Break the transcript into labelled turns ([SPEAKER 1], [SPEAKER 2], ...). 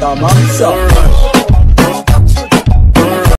[SPEAKER 1] Come on, so.